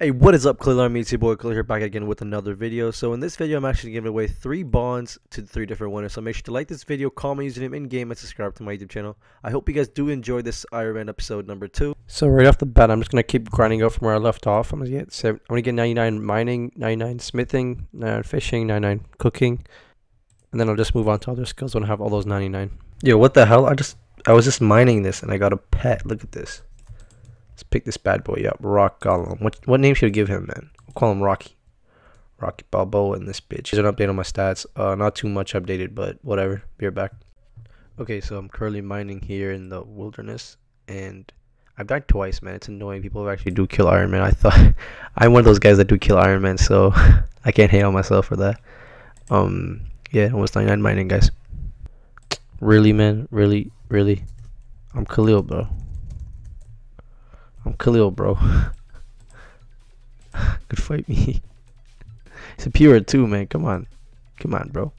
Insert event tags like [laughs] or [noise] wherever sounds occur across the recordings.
Hey, what is up, Clear Army? It's your boy Clear here back again with another video. So in this video, I'm actually giving away three bonds to three different winners. So make sure to like this video, comment username in game, and subscribe to my YouTube channel. I hope you guys do enjoy this Iron Man episode number two. So right off the bat, I'm just gonna keep grinding up from where I left off. I'm gonna get seven, I'm gonna get 99 mining, 99 smithing, 99 fishing, 99 cooking, and then I'll just move on to other skills when I have all those 99. Yo, what the hell? I just I was just mining this and I got a pet. Look at this. Let's pick this bad boy up. Rock Golem. What what name should we give him, man? We'll call him Rocky. Rocky Balboa in this bitch. There's an update on my stats. Uh, not too much updated, but whatever. Be right back. Okay, so I'm currently mining here in the wilderness, and I've died twice, man. It's annoying. People actually do kill Iron Man. I thought [laughs] I'm one of those guys that do kill Iron Man, so [laughs] I can't hate on myself for that. Um, yeah, almost 99 mining, guys. Really, man? Really, really? I'm Khalil, bro. I'm Khalil, bro. [laughs] Could fight me. It's a pure too, man. Come on. Come on, bro.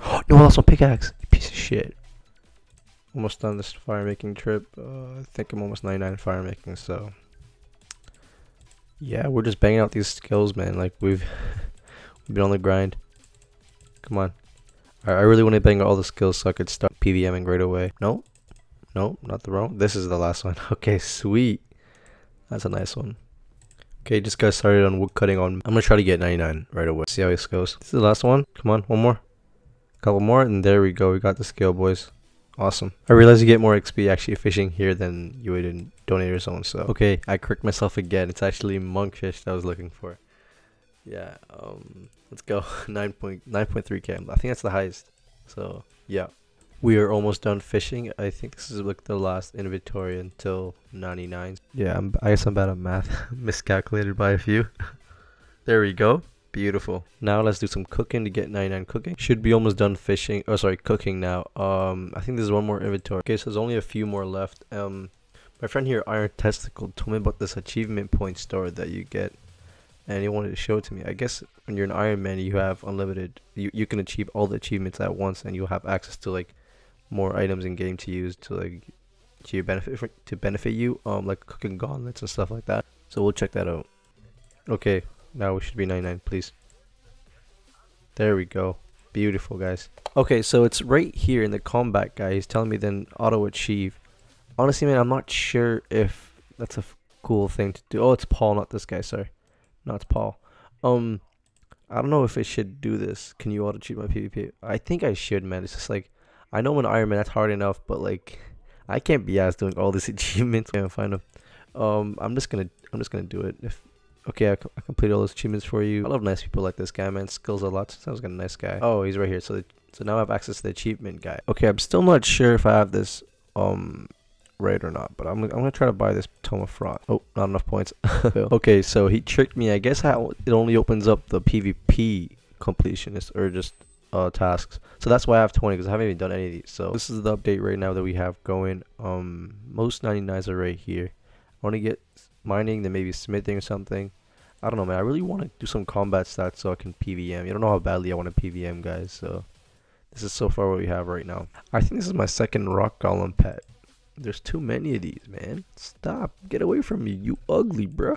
[gasps] no, I lost my pickaxe. Piece of shit. Almost done this fire making trip. Uh, I think I'm almost 99 fire making, so. Yeah, we're just banging out these skills, man. Like, we've, we've been on the grind. Come on. I, I really want to bang out all the skills so I could start PVMing right away. No? No, not the wrong. This is the last one. [laughs] Okay, sweet. That's a nice one. Okay, just got started on wood cutting on. I'm gonna try to get 99 right away. See how this goes. This is the last one. Come on, one more. Couple more, and there we go. We got the scale, boys. Awesome. I realize you get more XP actually fishing here than you would in Donator Zone. So okay, I correct myself again. It's actually monkfish that I was looking for. Yeah. Um. Let's go. [laughs] 9.9.3k. I think that's the highest. So yeah. We are almost done fishing. I think this is like the last inventory until 99. Yeah, I'm, I guess I'm bad at math. [laughs] Miscalculated by a few. [laughs] there we go. Beautiful. Now let's do some cooking to get 99 cooking. Should be almost done fishing. Oh, sorry, cooking now. Um, I think there's one more inventory. Okay, so there's only a few more left. Um, my friend here, Iron Testicle, told me about this achievement point store that you get and he wanted to show it to me. I guess when you're an Iron Man, you have unlimited. You you can achieve all the achievements at once, and you'll have access to like more items in game to use to like to your benefit for, to benefit you um like cooking gauntlets and stuff like that. So we'll check that out. Okay now we should be 99 please. There we go. Beautiful guys. Okay so it's right here in the combat guy. He's telling me then auto achieve. Honestly man i'm not sure if that's a cool thing to do. Oh it's paul not this guy sorry. Not paul. Um i don't know if it should do this. Can you auto achieve my pvp i think i should man. It's just like I know when Iron Man that's hard enough, but like I can't be asked doing all these [laughs] achievements. Find them. Um, I'm just gonna I'm just gonna do it. If okay, I, I complete all those achievements for you. I love nice people like this guy, man. Skills a lot. Sounds like a nice guy. Oh, he's right here. So so now I have access to the achievement guy. Okay, I'm still not sure if I have this um right or not, but I'm I'm gonna try to buy this Tome of Frost. Oh, not enough points. [laughs] okay, so he tricked me. I guess how it only opens up the PvP completionist or just uh, tasks. So that's why I have 20 because I haven't even done any of these. So this is the update right now that we have going. Um, most 99s are right here. I want to get mining, then maybe smithing or something. I don't know, man. I really want to do some combat stats so I can PVM. You don't know how badly I want to PVM, guys. So this is so far what we have right now. I think this is my second rock golem pet. There's too many of these, man. Stop. Get away from me. You ugly, bruh.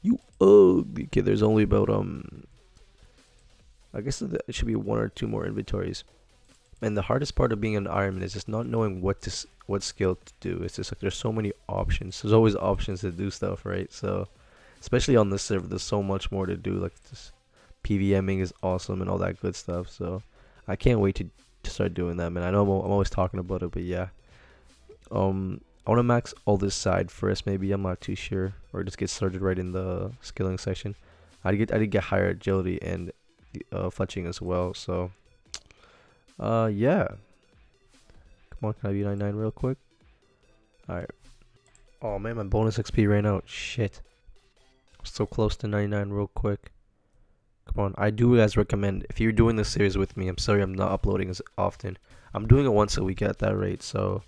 You ugly. Okay, there's only about um I guess it should be one or two more inventories. And the hardest part of being an Ironman is just not knowing what to what skill to do. It's just like there's so many options. There's always options to do stuff, right? So, especially on this server, there's so much more to do. Like this PVMing is awesome and all that good stuff. So, I can't wait to to start doing that, man. I know I'm, I'm always talking about it, but yeah. Um, I want to max all this side first. Maybe I'm not too sure, or just get started right in the skilling section. I get I did get higher agility and uh, fletching as well. So, uh, yeah. Come on, can I be 99 real quick? Alright. Oh man, my bonus XP ran out. Shit. So close to 99 real quick. Come on, I do guys recommend if you're doing this series with me. I'm sorry I'm not uploading as often. I'm doing it once a week at that rate, so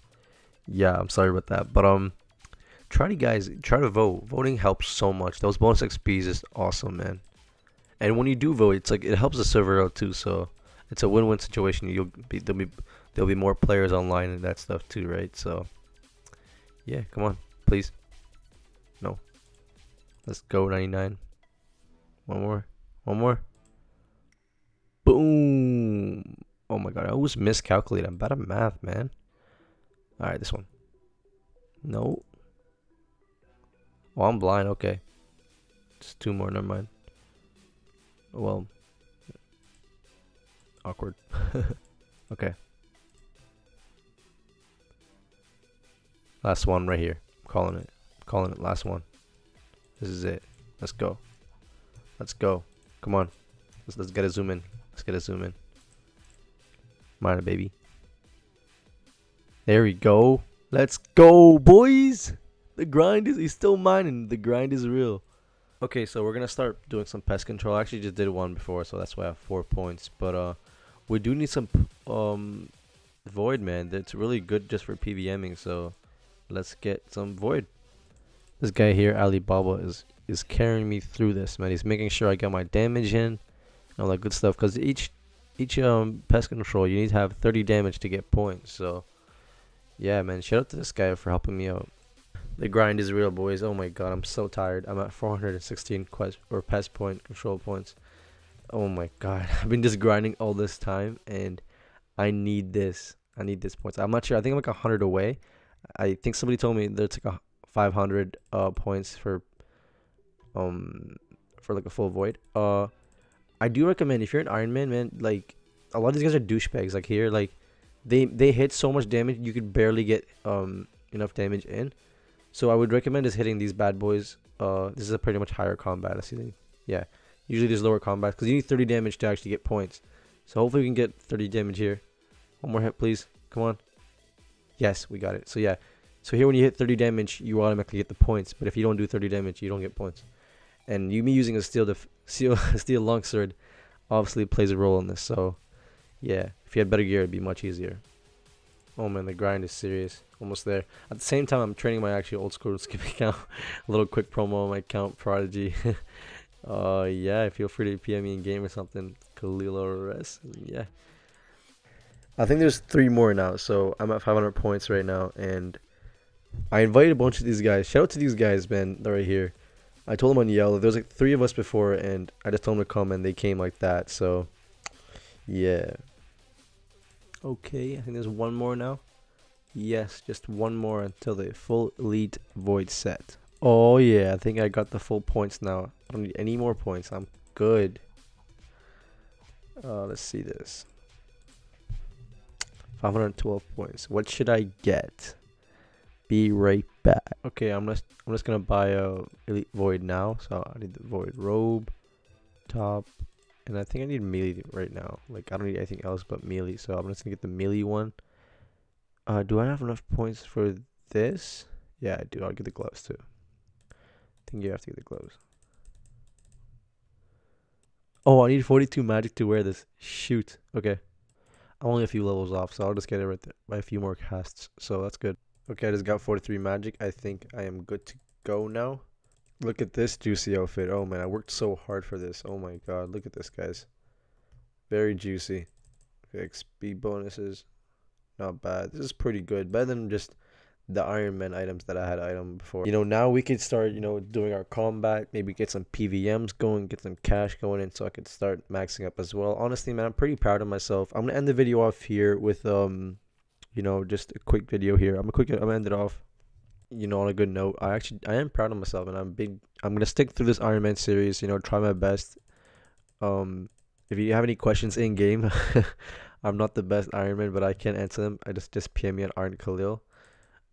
yeah, I'm sorry about that. But um, try to guys try to vote. Voting helps so much. Those bonus XPs is awesome, man. And when you do vote, it's like it helps the server out too. So it's a win-win situation. You'll be there'll be there'll be more players online and that stuff too, right? So yeah, come on, please. No, Let's go 99. One more. One more. Boom. Oh my god, I always miscalculate. I'm bad at math, man. Alright, this one. No. Oh, I'm blind. Okay. Just two more. Never mind. Well. Awkward. [laughs] okay. Last one right here. I'm calling it. Calling it. Last one. This is it. Let's go. Let's go. Come on. Let's, let's get a zoom in. Let's get a zoom in. Mine it, baby. There we go. Let's go, boys. The grind is he's still mining. The grind is real. Okay, so we're gonna start doing some pest control. I actually just did one before, so that's why I have four points. But uh, we do need some um void, man. That's really good just for PVMing. So let's get some void. This guy here, Alibaba, is is carrying me through this, man. He's making sure I get my damage in, and all that good stuff. Cause each each um pest control, you need to have 30 damage to get points. So yeah, man. Shout out to this guy for helping me out. The grind is real, boys. Oh my god, I'm so tired. I'm at 416 quest or pest point control points. Oh my god, [laughs] I've been just grinding all this time, and I need this. I need this points. I'm not sure. I think I'm like 100 away. I think somebody told me there's like a 500 uh points for um for like a full void. Uh, I do recommend if you're an Iron Man, man, like a lot of these guys are douchebags. Like here, like they they hit so much damage you could barely get um enough damage in. So I would recommend just hitting these bad boys. Uh, this is a pretty much higher combat. I see. Yeah, usually there's lower combat because you need 30 damage to actually get points. So hopefully we can get 30 damage here. One more hit, please. Come on. Yes, we got it. So yeah, so here when you hit 30 damage, you automatically get the points. But if you don't do 30 damage, you don't get points. And you me using a steel def- [laughs] steel [laughs] steel longsword obviously plays a role in this. So yeah, if you had better gear, it'd be much easier. Oh man, the grind is serious. Almost there. At the same time, I'm training my actually old school [laughs] skipping account. a little quick promo on my account, Prodigy. [laughs] uh, yeah, feel free to PM me in game or something. Khalil or S. Yeah. I think there's three more now, so I'm at 500 points right now, and I invited a bunch of these guys. Shout out to these guys, man. They're right here. I told them on yellow. There was like three of us before, and I just told them to come, and they came like that. So, yeah. Okay, I think there's one more now. Yes, just one more until the full elite void set. Oh yeah, I think I got the full points now. I don't need any more points. I'm good. Uh, let's see this. 512 points. What should I get? Be right back. Okay, I'm just I'm just gonna buy a elite void now. So I need the void robe, top, and I think I need melee right now. Like, I don't need anything else but melee. So I'm just going to get the melee one. Uh, do I have enough points for this? Yeah, I do. I'll get the gloves too. I think you have to get the gloves. Oh, I need 42 magic to wear this. Shoot. Okay. I'm only a few levels off, so I'll just get it right there by a few more casts. So that's good. Okay, I just got 43 magic. I think I am good to go now. Look at this juicy outfit. Oh man, I worked so hard for this. Oh my god, look at this, guys. Very juicy. XP bonuses. Not bad. This is pretty good. Better than just the Iron Man items that I had item before. You know, now we could start, you know, doing our combat. Maybe get some PVMs going, get some cash going in so I could start maxing up as well. Honestly, man, I'm pretty proud of myself. I'm gonna end the video off here with um, you know, just a quick video here. I'm gonna quick I'm gonna end it off you know, on a good note, I actually I am proud of myself, and I'm big. I'm gonna stick through this Iron Man series. You know, try my best. Um, if you have any questions in game, [laughs] I'm not the best Iron Man, but I can answer them. I just just PM me at Iron Khalil.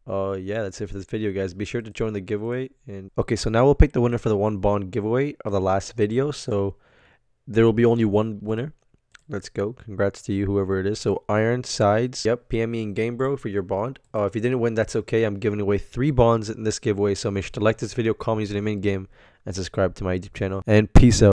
Uh, yeah, that's it for this video, guys. Be sure to join the giveaway. And okay, so now we'll pick the winner for the one bond giveaway of the last video. So there will be only one winner. Let's go. Congrats to you, whoever it is. So Iron Sides. Yep, PM me in game, bro, for your bond. Uh, if you didn't win, that's okay. I'm giving away three bonds in this giveaway. So make sure to like this video, comment username in game, and subscribe to my YouTube channel. And peace out.